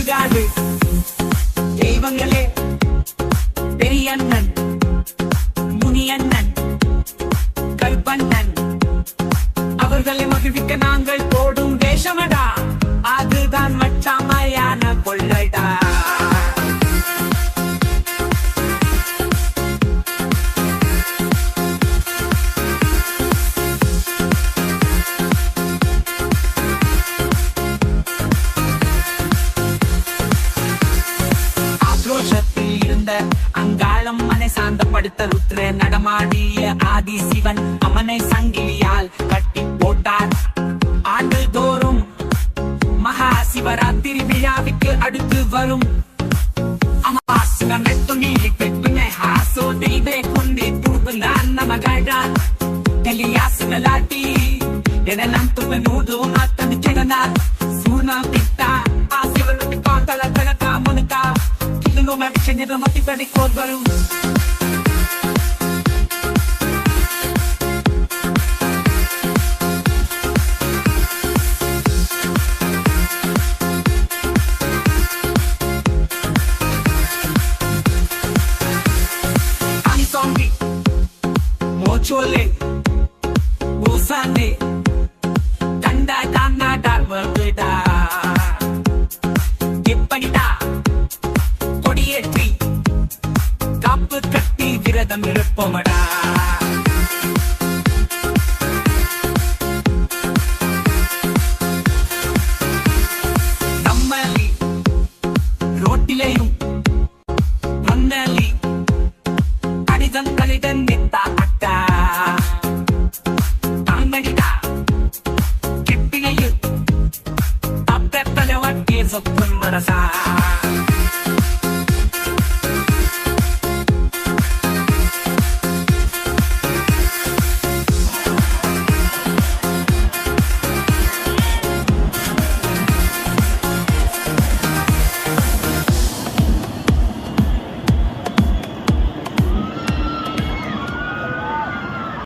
சுடுகாடு தெய்வங்களே பெரியண்ணன் முனியண்ணன் கல்பண்ணன் அவர்களை மகிழ்விக்க நாங்கள் போடும் வேஷமடா. அதுதான் மச்சாமையான கொள்ளடா. சார்ந்த அங்காளம் மனை சாந்தப்படுத்த ருத்ர நடமாடிய ஆதி சிவன் அமனை சங்கிலியால் கட்டி போட்டார். ஆண்டுதோறும் மகா சிவராத்திரி விழாவிற்கு அடுத்து வரும். அமாவாசை மெத்து நீலி பெற்றுமே ஹாசோ no map, she did not even record balloons. Chole, Busane, Tanda Tanda Darwakita. விரதம் இருப்போமடா. ரோட்டிலேயும் மன்னலி அடிதம் கலிதன் நித்தா அட்டா தாங்கடிதா கிப்பிகையில் அப்பெப்பலவன் கேசொப்பன் மனசா.